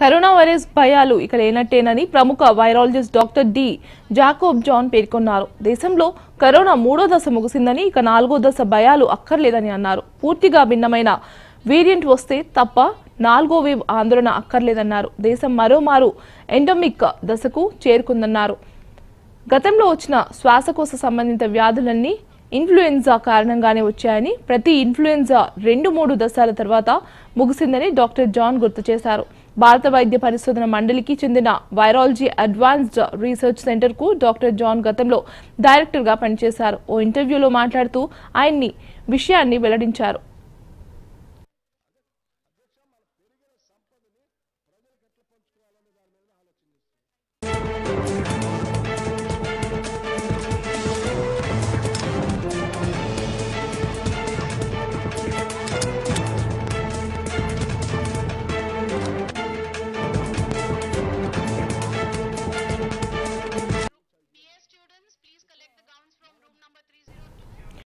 Corona virus భయాలు ఇక లేనట్టేనని ప్రముఖ virologist doctor D. Jacob John పేర్కొన్నారు. దేశంలో కరోనా మూడో దశ ముగిసిందని ఇక నాలుగో దశ భయాలు అక్కర్లేదని అన్నారు. పూర్తిగా భిన్నమైన వేరియంట్ వస్తే తప్ప నాలుగో వేవ్ ఆందోళన అక్కర్లేదన్నారు. దేశం మరోమారు ఎండమిక్ దశకు చేరుకుందన్నారు. గతంలో వచ్చిన శ్వాసకోశ సంబంధిత వ్యాధులన్నీ ఇన్ఫ్లుయెన్జా కారణంగానే వచ్చాయని ప్రతి ఇన్ఫ్లుయెన్జా రెండు మూడు దశల తర్వాత ముగిసిందని డాక్టర్ జాన్ గుర్తు చేశారు. భారత వైద్య పరిశోధన మండలికి చెందిన వైరాలజీ అడ్వాన్స్డ్ రీసెర్చ్ సెంటర్కు డాక్టర్ జాన్ గతంలో డైరెక్టర్గా పనిచేశారు. ఓ ఇంటర్వ్యూలో మాట్లాడుతూ ఆయన్ని విషయాన్ని వెల్లడించారు.